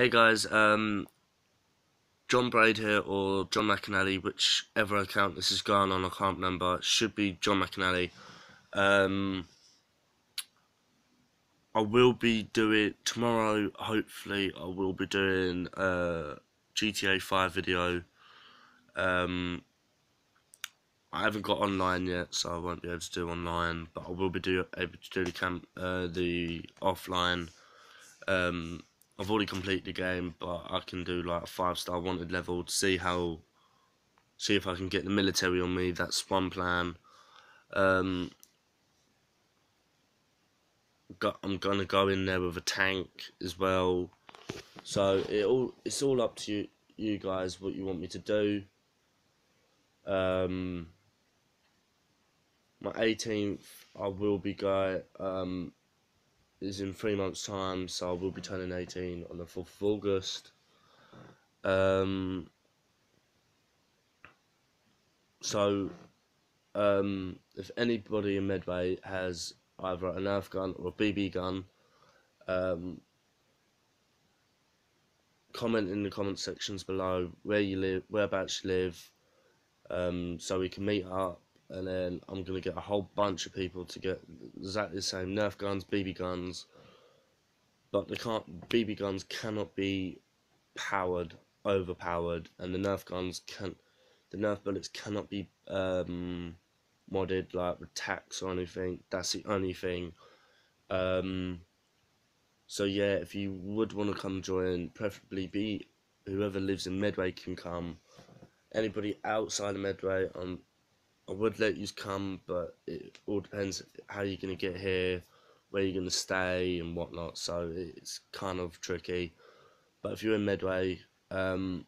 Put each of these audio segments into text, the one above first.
Hey guys, um, John Braid here or John Mcinally, whichever account this is going on, I can't remember. It should be John Mcinally. Um, I will be doing tomorrow. Hopefully, I will be doing a GTA 5 video. Um, I haven't got online yet, so I won't be able to do online. But I will be do, able to do the camp, uh, the offline. Um, I've already completed the game, but I can do like a five star wanted level to see how, see if I can get the military on me. That's one plan. Um, got, I'm gonna go in there with a tank as well. So it all it's all up to you, you guys, what you want me to do. Um, my 18th, I will be going. Um, is in three months' time, so I will be turning 18 on the 4th of August. Um, so, um, if anybody in Medway has either a Nerf gun or a BB gun, um, comment in the comment sections below where you live, whereabouts you live, um, so we can meet up and then I'm gonna get a whole bunch of people to get exactly the same Nerf guns, BB guns, but they can't. BB guns cannot be powered, overpowered, and the Nerf guns can, the Nerf bullets cannot be um, modded like with tax or anything. That's the only thing. Um, so yeah, if you would want to come join, preferably be whoever lives in Medway can come. Anybody outside of Medway, I'm I would let you come, but it all depends how you're going to get here, where you're going to stay, and whatnot. So it's kind of tricky. But if you're in Medway, um,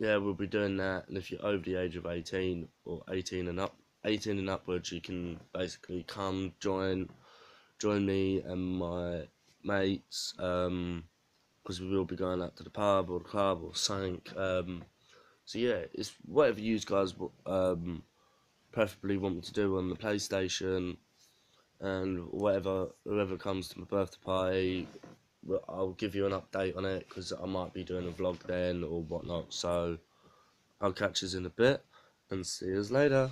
yeah, we'll be doing that. And if you're over the age of 18 or 18 and up, 18 and upwards, you can basically come join, join me and my mates. Um, because we will be going out to the pub or the club or something. Um, so yeah, it's whatever you guys um preferably want me to do on the PlayStation and whatever whoever comes to my birthday party I'll give you an update on it because I might be doing a vlog then or whatnot. So I'll catch you in a bit and see you later